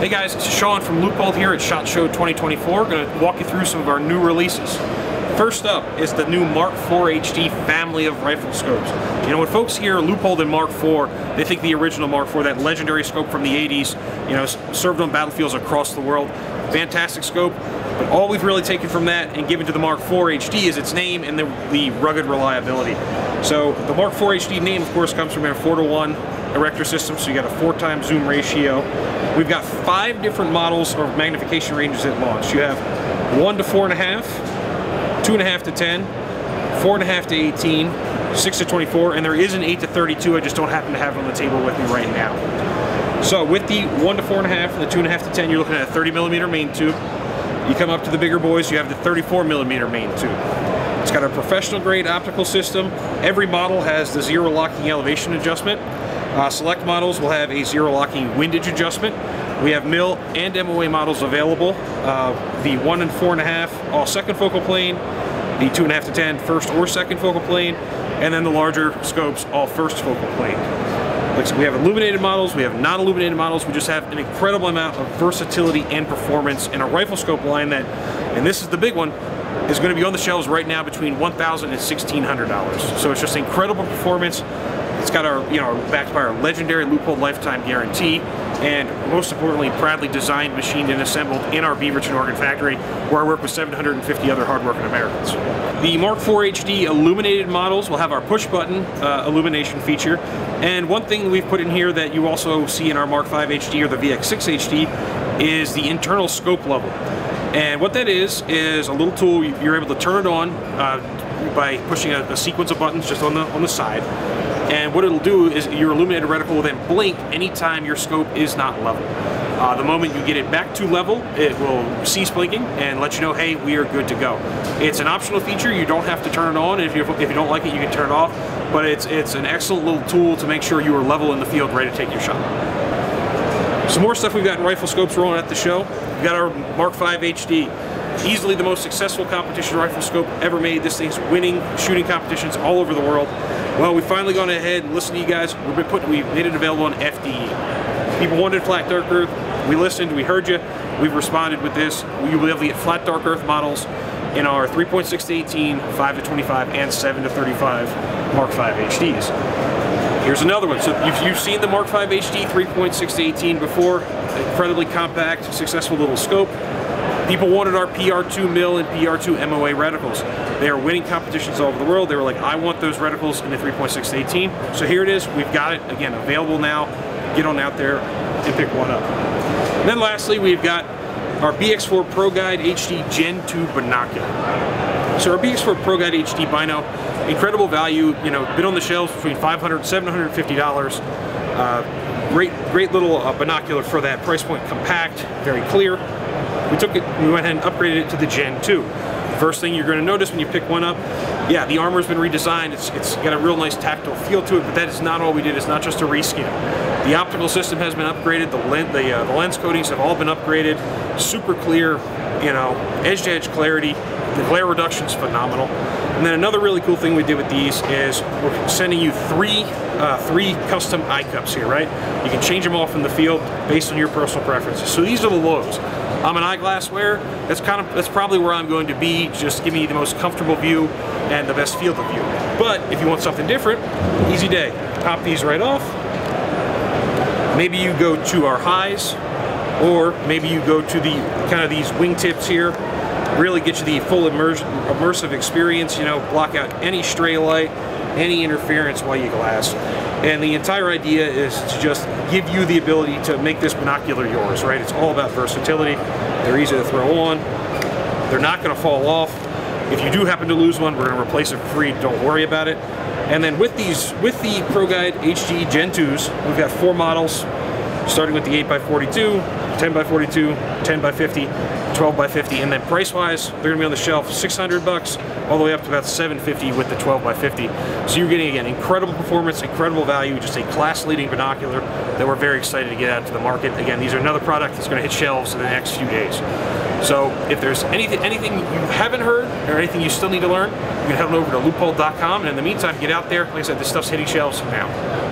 Hey guys, it's Sean from Leupold here at SHOT Show 2024. Going to walk you through some of our new releases. First up is the new Mark IV HD family of rifle scopes. You know, when folks hear Leupold and Mark IV, they think the original Mark IV, that legendary scope from the 80s, you know, served on battlefields across the world. Fantastic scope, but all we've really taken from that and given to the Mark IV HD is its name and the, the rugged reliability. So the Mark IV HD name, of course, comes from our 4 to 1 erector system, so you got a four times zoom ratio. We've got five different models or magnification ranges at launch. You have one to four and a half, two and a half to 10, four and a half to 18, six to 24, and there is an eight to 32. I just don't happen to have it on the table with me right now. So with the one to four and a half and the two and a half to 10, you're looking at a 30 millimeter main tube. You come up to the bigger boys, you have the 34 millimeter main tube. It's got a professional grade optical system. Every model has the zero locking elevation adjustment. Uh, select models will have a zero locking windage adjustment. We have MIL and MOA models available. Uh, the one and four and a half, all second focal plane, the two and a half to 10, first or second focal plane, and then the larger scopes, all first focal plane. Like so we have illuminated models, we have non-illuminated models, we just have an incredible amount of versatility and performance in a rifle scope line that, and this is the big one, is going to be on the shelves right now between $1,000 and $1,600. So it's just incredible performance, it's got our, you know, backed by our legendary Leupold lifetime guarantee, and most importantly, proudly designed, machined, and assembled in our Beaverton, Oregon factory, where I work with 750 other hardworking Americans. The Mark IV HD illuminated models will have our push button uh, illumination feature, and one thing we've put in here that you also see in our Mark V HD or the VX6 HD is the internal scope level. And what that is, is a little tool, you're able to turn it on uh, by pushing a, a sequence of buttons just on the, on the side and what it'll do is your illuminated reticle will then blink anytime your scope is not level. Uh, the moment you get it back to level, it will cease blinking and let you know, hey, we are good to go. It's an optional feature. You don't have to turn it on. If you, if you don't like it, you can turn it off. But it's, it's an excellent little tool to make sure you are level in the field, ready to take your shot. Some more stuff we've got in rifle scopes rolling at the show. We've got our Mark V HD. Easily the most successful competition rifle scope ever made. This thing's winning shooting competitions all over the world. Well, we finally gone ahead and listened to you guys. We've been putting, we've made it available on FDE. People wanted flat dark earth. We listened, we heard you. We've responded with this. Will be able to get flat dark earth models in our 3.6 to 18, 5 to 25, and 7 to 35 Mark V HDs. Here's another one. So if you've seen the Mark V HD 3.6 to 18 before, incredibly compact, successful little scope. People wanted our PR2 MIL and PR2 MOA reticles. They are winning competitions all over the world. They were like, I want those reticles in the 3.6 to 18. So here it is. We've got it, again, available now. Get on out there and pick one up. And then lastly, we've got our BX4 Pro Guide HD Gen 2 binocular. So our BX4 Pro Guide HD Bino, incredible value, you know, been on the shelves between $500 $750. Uh, great, great little uh, binocular for that price point, compact, very clear. We took it, we went ahead and upgraded it to the Gen 2. First thing you're going to notice when you pick one up, yeah, the armor's been redesigned. It's, it's got a real nice tactile feel to it, but that is not all we did. It's not just a reskin. The optical system has been upgraded. The, lens, the, uh, the lens coatings have all been upgraded. Super clear, you know, edge-to-edge clarity. The glare reduction is phenomenal. And then another really cool thing we did with these is we're sending you three uh, three custom eye cups here, right? You can change them off in the field based on your personal preferences. So these are the lows. I'm an eyeglass wearer. That's kind of that's probably where I'm going to be. Just give me the most comfortable view and the best field of view. But if you want something different, easy day. Pop these right off. Maybe you go to our highs, or maybe you go to the kind of these wingtips here. Really get you the full immersive experience. You know, block out any stray light, any interference while you glass. And the entire idea is to just give you the ability to make this binocular yours, right? It's all about versatility. They're easy to throw on. They're not going to fall off. If you do happen to lose one, we're going to replace it for free. Don't worry about it. And then with these, with the Pro Guide HD Gen 2s, we've got four models, starting with the 8x42, 10x42, 10x50, 12 by 50, and then price-wise, they're gonna be on the shelf 600 bucks all the way up to about 750 with the 12 by 50. So you're getting again incredible performance, incredible value, just a class-leading binocular that we're very excited to get out to the market. Again, these are another product that's going to hit shelves in the next few days. So if there's anything anything you haven't heard or anything you still need to learn, you can head on over to leupold.com. and in the meantime, get out there. Like I said, this stuff's hitting shelves now.